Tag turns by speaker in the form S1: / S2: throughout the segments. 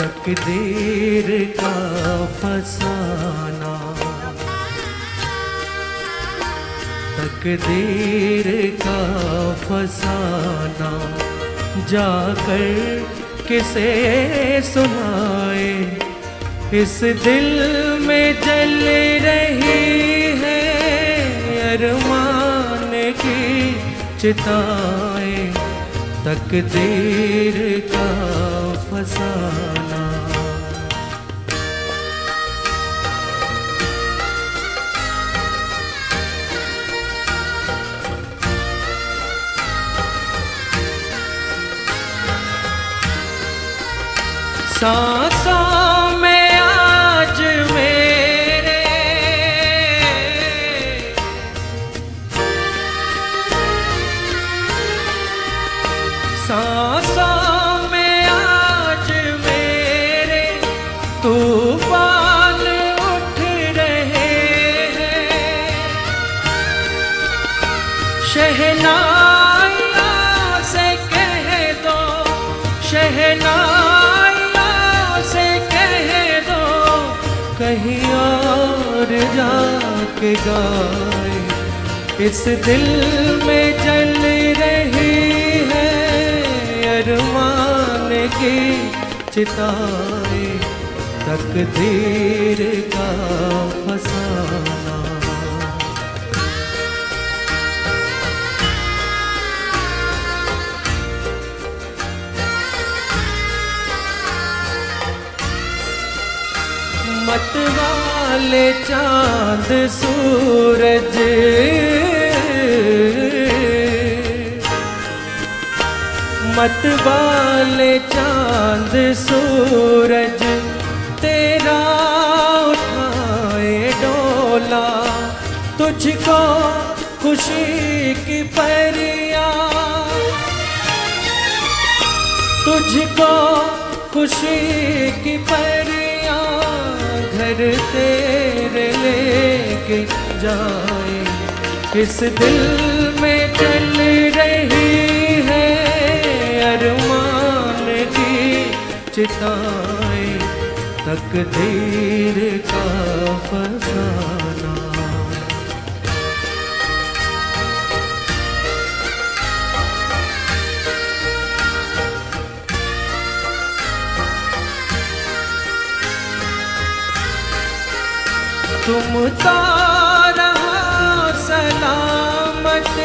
S1: तकदीर का फसाना। तकदीर का फसाना। जाकर किसे सुनाए? इस दिल में जल रही है अरमान की चिताए। तकदीर का फसाना। सांसों में और जाके गाए। इस दिल में जल रही है अरमान की चिताए। तकदीर का फसाना। मत वाले चाँद सूरज। मत वाले चाँद सूरज, तेरा उठाए डोला। तुझको खुशी की परिया। तुझको खुशी की परिया। घर तेरे लेके जाए। इस दिल में चल रही है अरमान की चिताए। तकदीर का फसाना। तुम तारा सलामत।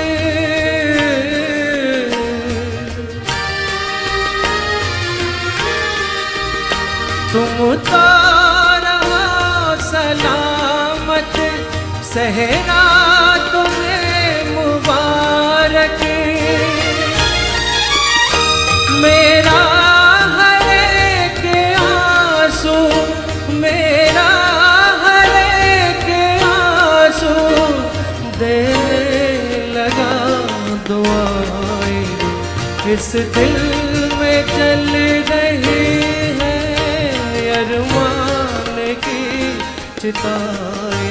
S1: तुम तारा सलामत। सहरा इस दिल में चल रही है अरमान की चिताए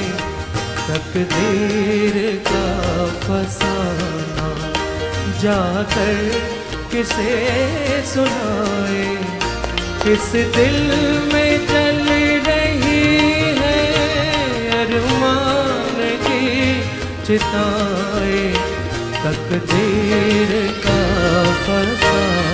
S1: तकदीर का फसाना। जाकर किसे सुनाए? इस दिल में चल रही है अरमान की चिताए तकदीर का fasa